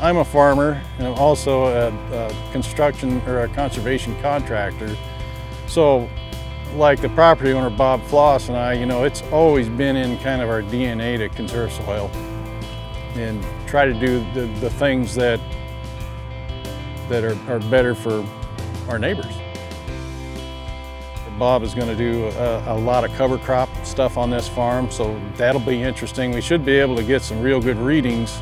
I'm a farmer and I'm also a, a construction or a conservation contractor. So like the property owner Bob Floss and I, you know, it's always been in kind of our DNA to conserve soil and try to do the, the things that that are, are better for our neighbors. Bob is going to do a, a, lot of cover crop stuff on this farm, so that'll be interesting. We should be able to get some real good readings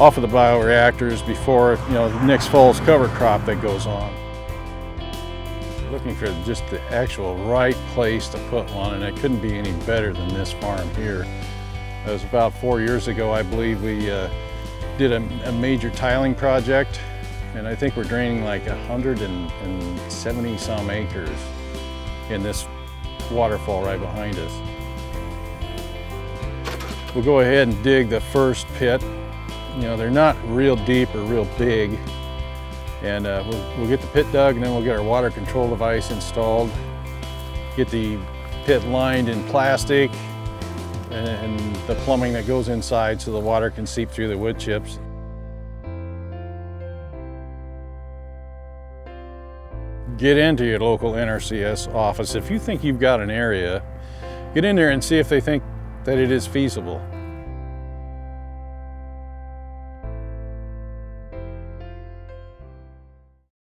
off of the bioreactors before you know next fall's cover crop that goes on. Looking for just the actual right place to put one, and it couldn't be any better than this farm here. It was about four years ago, I believe, we uh, did a, a major tiling project and I think we're draining like 170 some acres in this waterfall right behind us. We'll go ahead and dig the first pit. You know, they're not real deep or real big. And uh, we'll, we'll get the pit dug and then we'll get our water control device installed. Get the pit lined in plastic and, and the plumbing that goes inside so the water can seep through the wood chips. get into your local NRCS office. If you think you've got an area, get in there and see if they think that it is feasible.